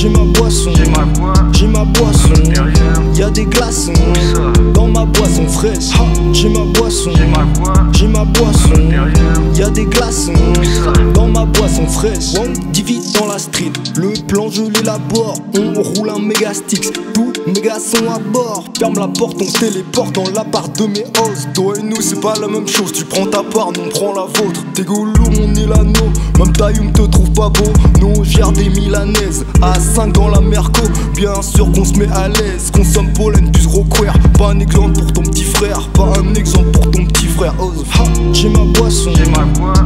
J'ai ma boisson, j'ai ma voix, j'ai ma boisson. Y a des glaçons. Dans ma boisson fraîche. J'ai ma boisson, j'ai ma voix, j'ai ma boisson. Y a des glaçons. Dans ma boisson fraîche street, le plan je l'élabore. On roule un méga sticks, tout méga son à bord. Ferme la porte, on téléporte dans la part de mes os. Toi et nous, c'est pas la même chose. Tu prends ta part, nous on prend la vôtre. T'es goulou, on est l'anneau. Même taille, te trouve pas beau. Nous on gère des milanaises. À 5 dans la merco, bien sûr qu'on se met à l'aise. Consomme pollen plus recouvert. Pas un exemple pour ton petit frère. Pas un exemple pour ton petit frère. Oh, ha, j'ai ma boisson,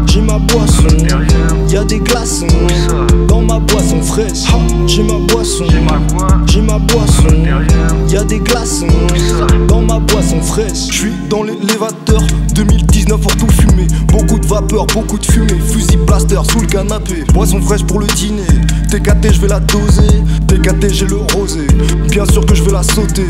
j'ai ma boisson. Y'a des glaçons j'ai ma boisson, j'ai ma boisson. Y'a des glaçons dans ma boisson fraîche. J'suis dans l'élévateur 2019 pour tout fumer. Beaucoup de vapeur, beaucoup de fumée. Fusil blaster sous le canapé. Boisson fraîche pour le dîner. TKT, je vais la doser. TKT, j'ai le rosé. Bien sûr que je vais la sauter.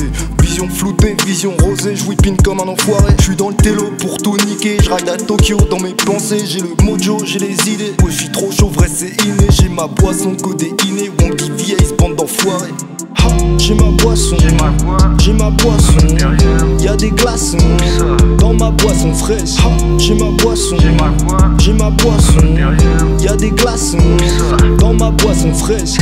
Vision floutée, vision rosée. Je whippine comme un enfoiré. Je suis dans le télo pour tout niquer. Je ride à Tokyo dans mes pensées. J'ai le mojo, j'ai les idées. Ouais, je suis trop chaud, vrai, c'est inné. J'ai ma boisson codéinée. Wong dit vieille, bande d'enfoirés. J'ai ma boisson, j'ai ma boisson. Y'a des glaçons dans ma boisson fraîche. J'ai ma boisson, j'ai ma boisson. Y'a des glaçons dans ma boisson fraîche.